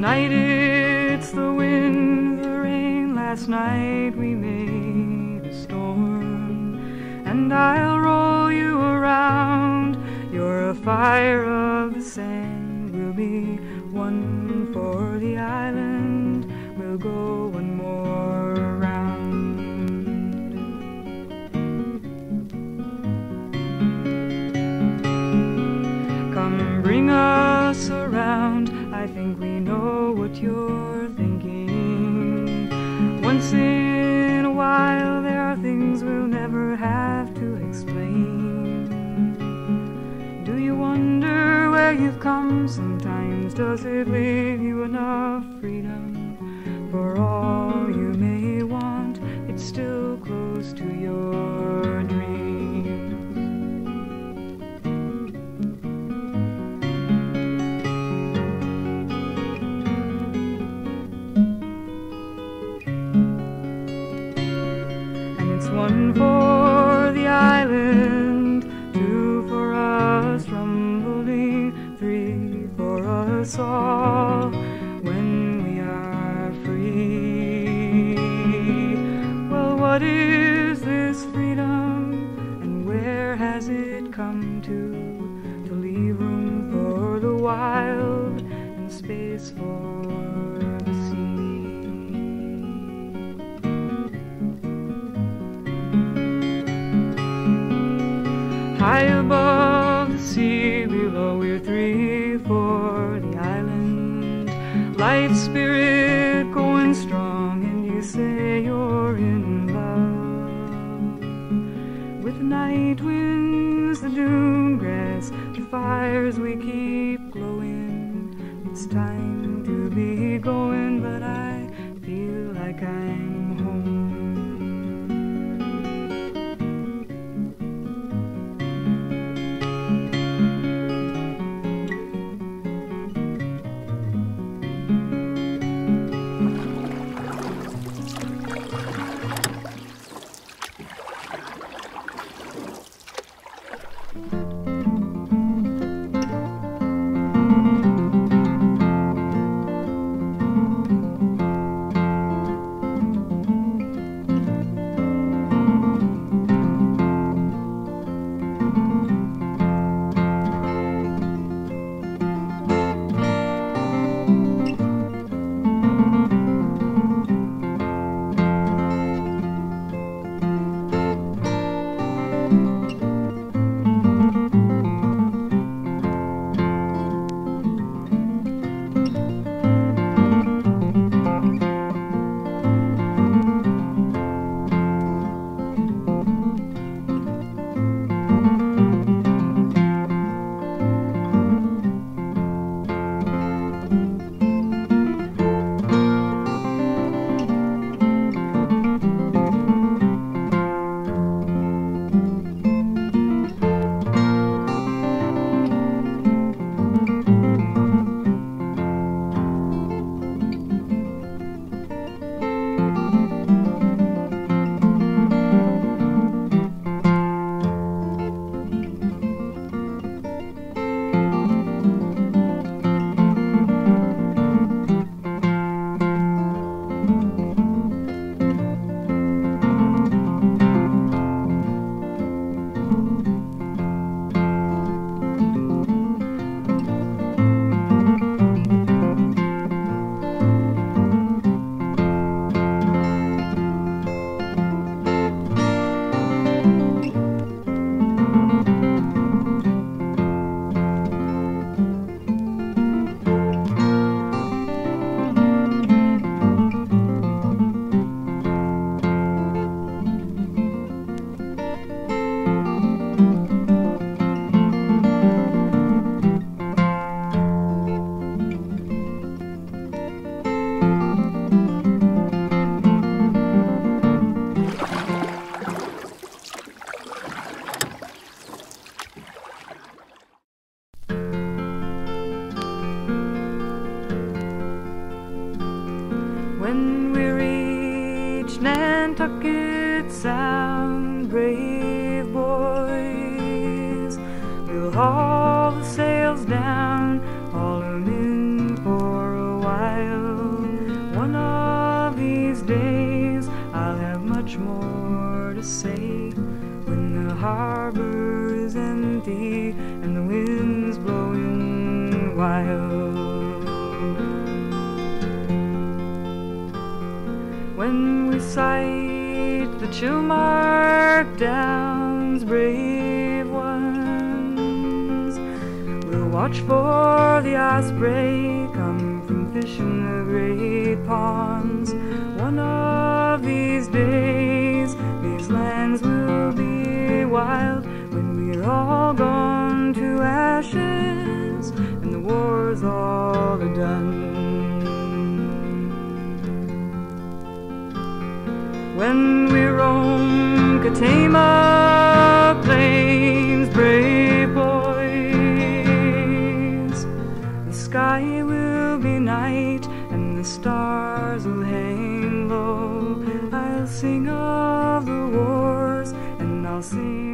Tonight it's the wind, the rain. Last night we made a storm, and I'll roll you around. You're a fire of the sand. We'll be one for the island. We'll go you're thinking. Once in a while, there are things we'll never have to explain. Do you wonder where you've come? Sometimes does it leave you enough freedom for all you all when we are free. Well, what is this freedom, and where has it come to? To leave room for the wild and space for spirit going strong, and you say you're in love. With night winds, the dune grass, the fires we keep glowing. It's time to be 음. When we reach Nantucket Sound, brave boys, we'll haul the sails down, haul them in for a while. One of these days, I'll have much more to say when the harbor. We sight the Chilmark Downs, brave ones. We'll watch for the osprey come from fishing the great ponds. One of these days, these lands will be wild when we're all gone to ashes and the war's all done. When we roam Katama plains, brave boys, the sky will be night and the stars will hang low. I'll sing of the wars and I'll sing